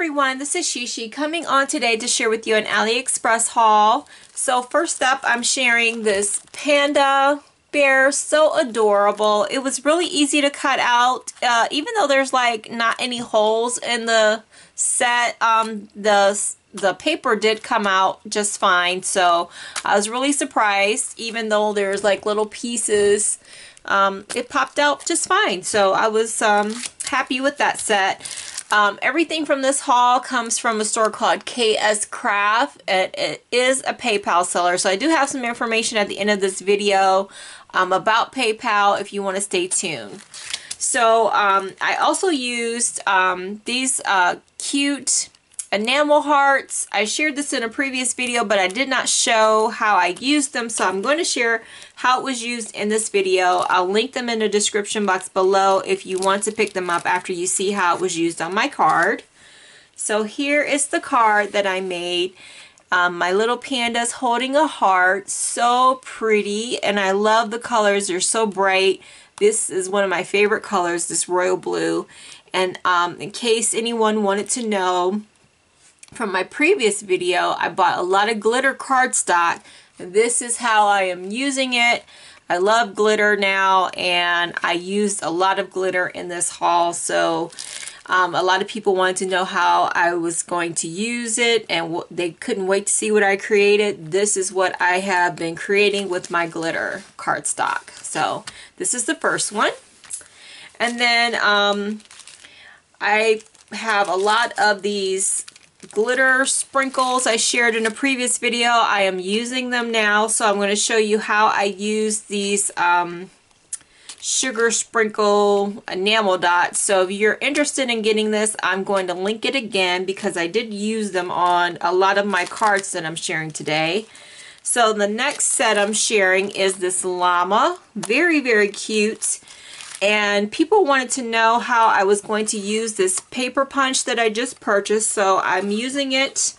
everyone, this is Sheshe coming on today to share with you an AliExpress haul. So first up, I'm sharing this panda bear, so adorable. It was really easy to cut out, uh, even though there's like not any holes in the set. Um, the the paper did come out just fine, so I was really surprised, even though there's like little pieces. Um, it popped out just fine, so I was um, happy with that set. Um, everything from this haul comes from a store called KS Craft. It, it is a PayPal seller, so I do have some information at the end of this video um, about PayPal if you want to stay tuned. So um, I also used um, these uh, cute enamel hearts. I shared this in a previous video, but I did not show how I used them, so I'm going to share how it was used in this video. I'll link them in the description box below if you want to pick them up after you see how it was used on my card. So here is the card that I made. Um, my little panda's holding a heart. So pretty, and I love the colors. They're so bright. This is one of my favorite colors, this royal blue. And um, in case anyone wanted to know, from my previous video, I bought a lot of glitter cardstock. This is how I am using it. I love glitter now and I used a lot of glitter in this haul so um, a lot of people wanted to know how I was going to use it and they couldn't wait to see what I created. This is what I have been creating with my glitter cardstock. So this is the first one. And then um, I have a lot of these glitter sprinkles I shared in a previous video. I am using them now, so I'm going to show you how I use these um, sugar sprinkle enamel dots. So if you're interested in getting this, I'm going to link it again because I did use them on a lot of my cards that I'm sharing today. So the next set I'm sharing is this llama. Very, very cute and people wanted to know how I was going to use this paper punch that I just purchased so I'm using it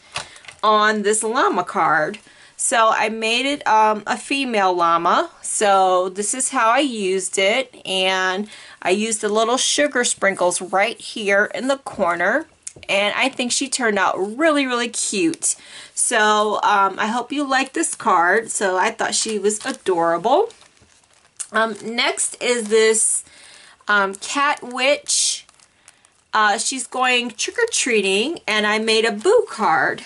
on this llama card. So I made it um, a female llama so this is how I used it and I used the little sugar sprinkles right here in the corner and I think she turned out really really cute. So um, I hope you like this card so I thought she was adorable um, next is this um, Cat Witch. Uh, she's going trick-or-treating and I made a boo card.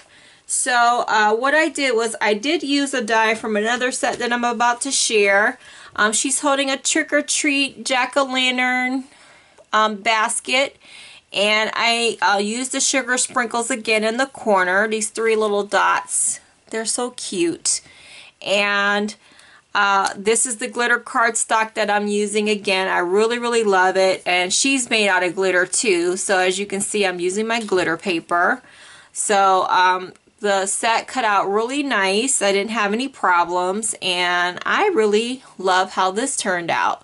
So uh, what I did was I did use a die from another set that I'm about to share. Um, she's holding a trick-or-treat jack-o'-lantern um, basket and I uh, used the sugar sprinkles again in the corner, these three little dots. They're so cute. And uh, this is the glitter cardstock that I'm using again. I really, really love it. And she's made out of glitter too. So as you can see, I'm using my glitter paper. So um, the set cut out really nice. I didn't have any problems. And I really love how this turned out.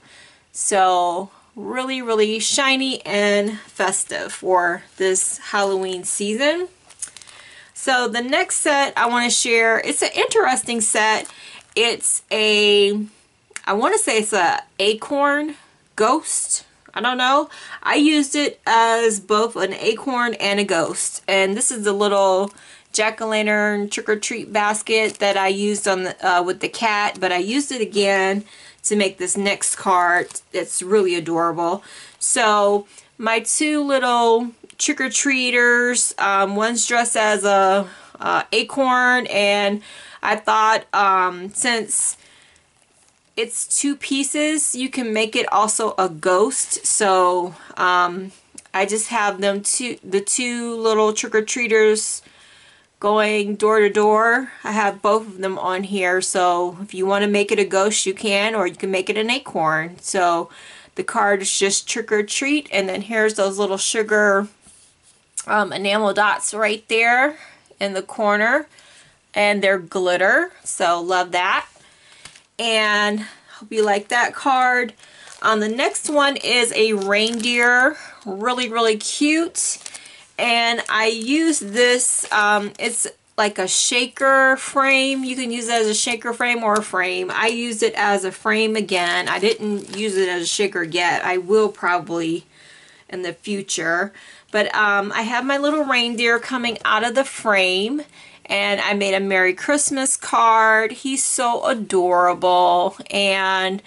So really, really shiny and festive for this Halloween season. So the next set I want to share, it's an interesting set. It's a, I want to say it's a acorn ghost. I don't know. I used it as both an acorn and a ghost. And this is the little jack-o'-lantern trick-or-treat basket that I used on the, uh, with the cat. But I used it again to make this next card. It's really adorable. So my two little trick-or-treaters, um, one's dressed as a uh, acorn and I thought um, since it's two pieces, you can make it also a ghost. So um, I just have them two, the two little trick-or-treaters going door to door. I have both of them on here. So if you want to make it a ghost, you can, or you can make it an acorn. So the card is just trick or treat. And then here's those little sugar um, enamel dots right there in the corner and they're glitter so love that. And hope you like that card. On um, the next one is a reindeer really really cute. And I use this um, it's like a shaker frame. You can use it as a shaker frame or a frame. I used it as a frame again. I didn't use it as a shaker yet. I will probably in the future. But um, I have my little reindeer coming out of the frame and I made a Merry Christmas card. He's so adorable and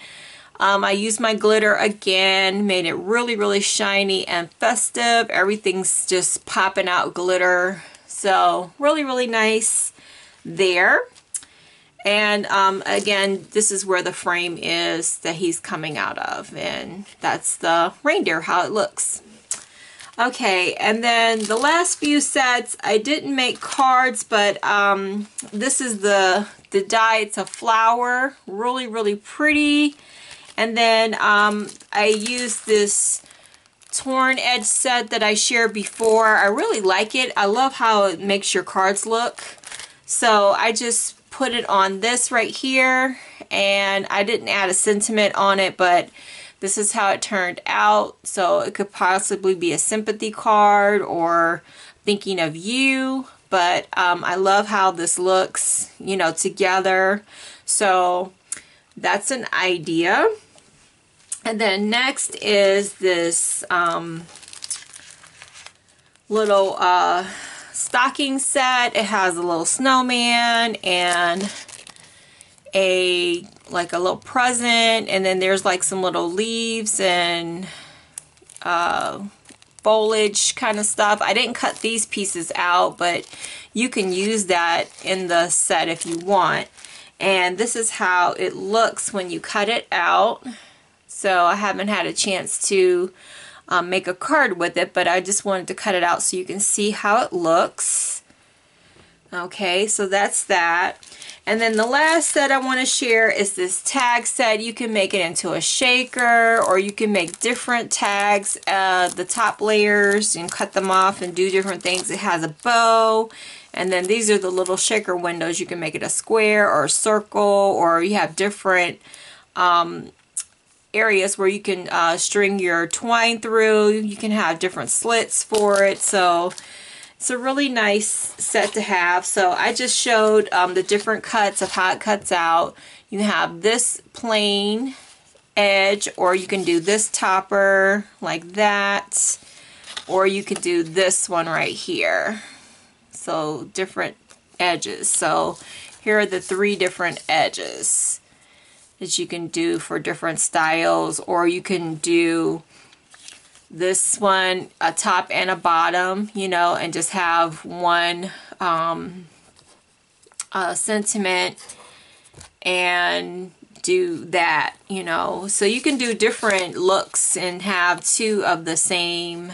um, I used my glitter again, made it really, really shiny and festive. Everything's just popping out glitter. So really, really nice there. And um, again, this is where the frame is that he's coming out of. And that's the reindeer, how it looks. Okay, and then the last few sets, I didn't make cards, but um, this is the, the die. It's a flower, really, really pretty. And then um, I used this torn edge set that I shared before. I really like it. I love how it makes your cards look. So I just put it on this right here and I didn't add a sentiment on it, but this is how it turned out. So it could possibly be a sympathy card or thinking of you. But um, I love how this looks, you know, together. So that's an idea. And then next is this um, little uh, stocking set. It has a little snowman and a like a little present and then there's like some little leaves and uh, foliage kind of stuff. I didn't cut these pieces out but you can use that in the set if you want and this is how it looks when you cut it out. So I haven't had a chance to um, make a card with it but I just wanted to cut it out so you can see how it looks. Okay, so that's that. And then the last set I want to share is this tag set. You can make it into a shaker or you can make different tags, uh, the top layers and cut them off and do different things. It has a bow and then these are the little shaker windows. You can make it a square or a circle or you have different um, areas where you can uh, string your twine through. You can have different slits for it. So it's a really nice set to have. So I just showed um, the different cuts of how it cuts out. You have this plain edge or you can do this topper like that or you could do this one right here. So different edges. So here are the three different edges that you can do for different styles or you can do this one a top and a bottom you know and just have one um, uh, sentiment and do that you know. So you can do different looks and have two of the same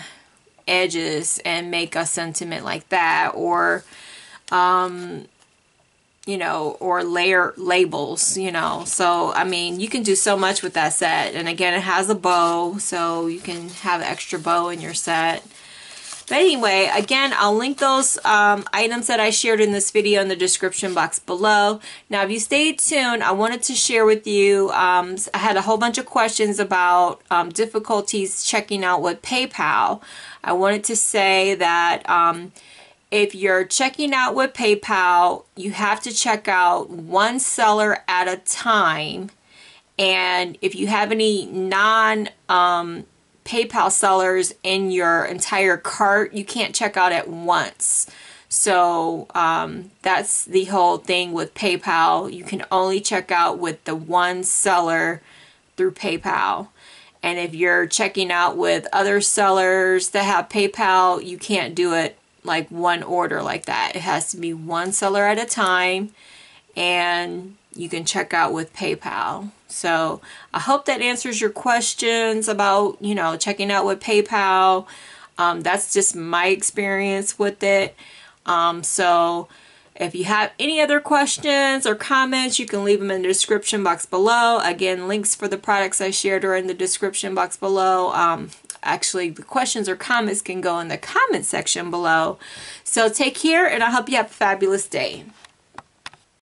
edges and make a sentiment like that or um, you know, or layer labels, you know. So, I mean, you can do so much with that set. And again, it has a bow, so you can have extra bow in your set. But anyway, again, I'll link those um, items that I shared in this video in the description box below. Now, if you stay tuned, I wanted to share with you, um, I had a whole bunch of questions about um, difficulties checking out with PayPal. I wanted to say that um, if you're checking out with PayPal, you have to check out one seller at a time. And if you have any non um, PayPal sellers in your entire cart, you can't check out at once. So um, that's the whole thing with PayPal. You can only check out with the one seller through PayPal. And if you're checking out with other sellers that have PayPal, you can't do it like one order like that. It has to be one seller at a time and you can check out with PayPal. So I hope that answers your questions about, you know, checking out with PayPal. Um, that's just my experience with it. Um, so if you have any other questions or comments, you can leave them in the description box below. Again, links for the products I shared are in the description box below. Um, actually the questions or comments can go in the comment section below. So take care and I hope you have a fabulous day.